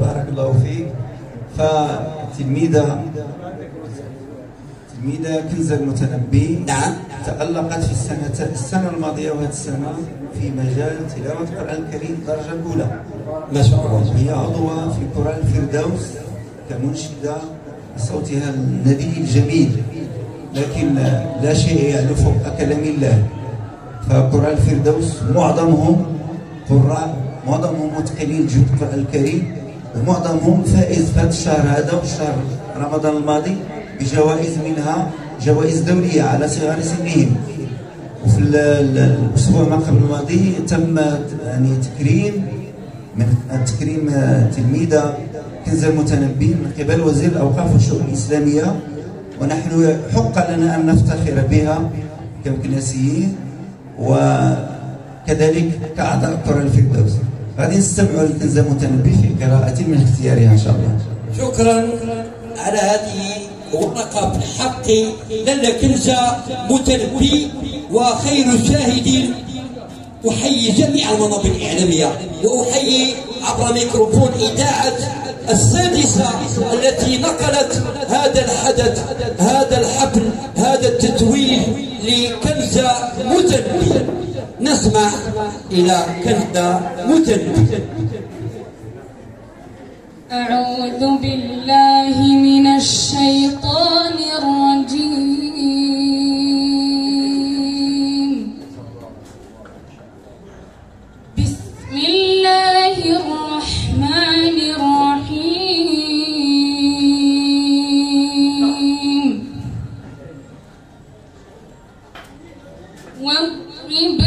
بارك الله فيك. فتلميذة تلميذة كنزة المتنبي نعم. تألقت في السنة السنة الماضية وهذه السنة في مجال تلاوة القرآن الكريم الدرجة الأولى ما شاء الله. هي عضوة في قرآن الفردوس كمنشدة بصوتها الندي الجميل. لكن لا شيء يعلو فوق كلام الله. فقراء الفردوس معظمهم قراء معظمهم متقنين جهد الكريم ومعظمهم فائز في هذا الشهر هذا وشهر رمضان الماضي بجوائز منها جوائز دولية على صغار سنهم. وفي ال- ال- الأسبوع ما قبل الماضي تم يعني تكريم من تكريم تلميذة كنزة المتنبي من قبل وزير الأوقاف والشؤون الإسلامية. ونحن حق لنا أن نفتخر بها كمكنسيين وكذلك كأعضاء قرى الفردوس غادي نستمعوا لكنزة المتنبي في قراءة من اختيارها إن شاء الله. شكرا على هذه ورقة الحق لنا كنزة متنبي وخير الشاهدين أحيي جميع المنابر الإعلامية وأحيي عبر ميكروفون إذاعة السادسة التي نقلت هذا الحدث هذا الحفل هذا التتويج لكنزة متنبي. نسمع إلى كنزة متنبي أعوذ بالله من الشيطان الرجيم. بسم الله الرحمن الرحيم. واضرب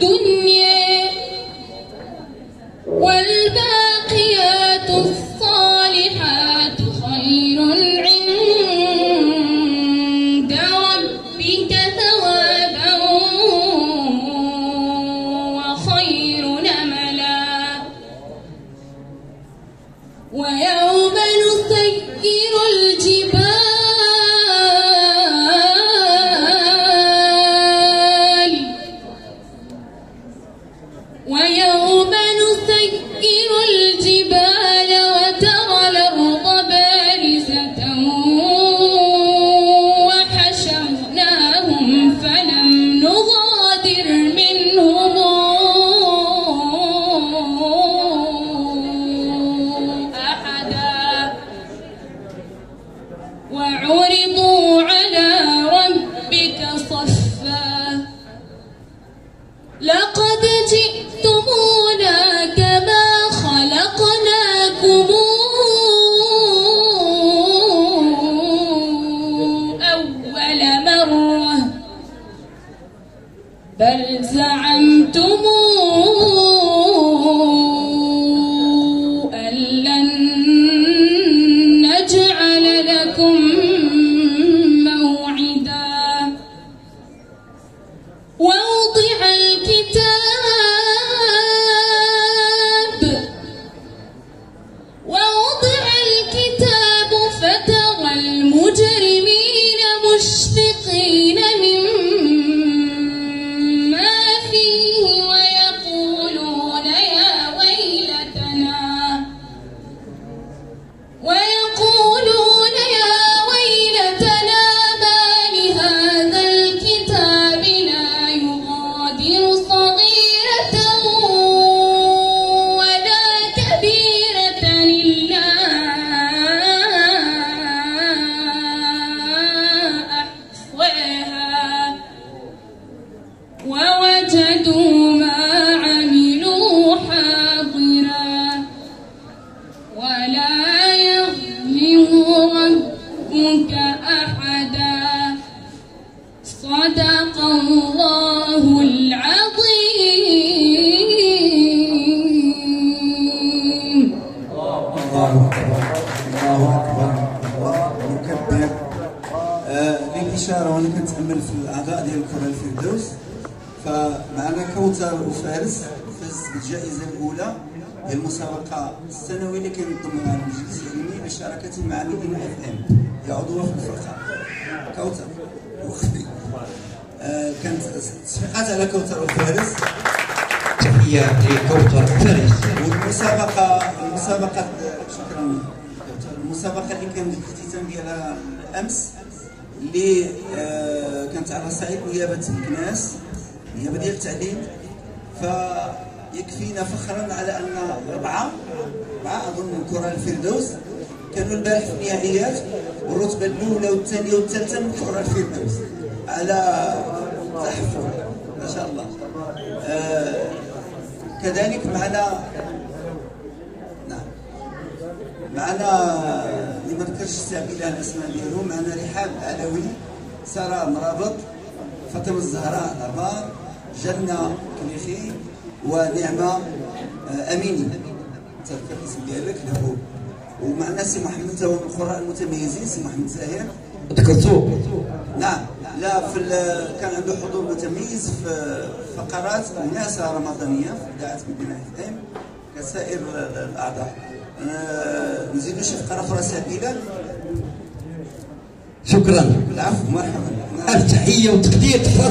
tú بل زعمتم أن لن نجعل لكم موعدا. ووضع الكتاب ووضع الكتاب فترى المجرمين الله أكبر الله أكبر الله مكبر آه للإشارة وأنا كنتامل في الأعضاء ديال الكره الفردوس. فمعنا كوثر وفارس فاز بالجائزة الأولى ديال المسابقه السنوية اللي كينظمها المجلس العلمي لشراكه مع مدينه إف إم. هي عضوه في الفرقة. كوثر واختي آه كانت تصفيقات على كوثر وفارس. تحية لكوثر فارس والمسابقة المسابقة شكرا المسابقة اللي كان الاختتام ديالها أمس اللي آه، كانت على صعيد نيابة الكناس نيابة ديال التعليم. فيكفينا فخرا على أن أربعة أربعة أظن من كرة الفردوس كانوا البارح في النهائيات والرتبة الأولى والثانية والثالثة من كرة الفردوس. على تحفظ ما شاء الله. آه، كذلك معنا نعم معنا اللي ما ذكرش السابقه الأسماء ديالهم معنا رحاب علوي سارة مرابط فاطمة الزهراء العبار جنة كليخي ونعمة آه، أميني. تذكر الاسم ديالك له. ومعنا سي محمد هو من القراء المتميزين سي محمد زاهر ذكرتوه؟ نعم. لا في ال- كان عنده حضور متميز في فقرات مناسبة رمضانية في إذاعة مدينة اف ام كسائر ال- شي فقرة أخرى سبيلة شكرا. العفو مرحبا. التحية والتقدير. تحية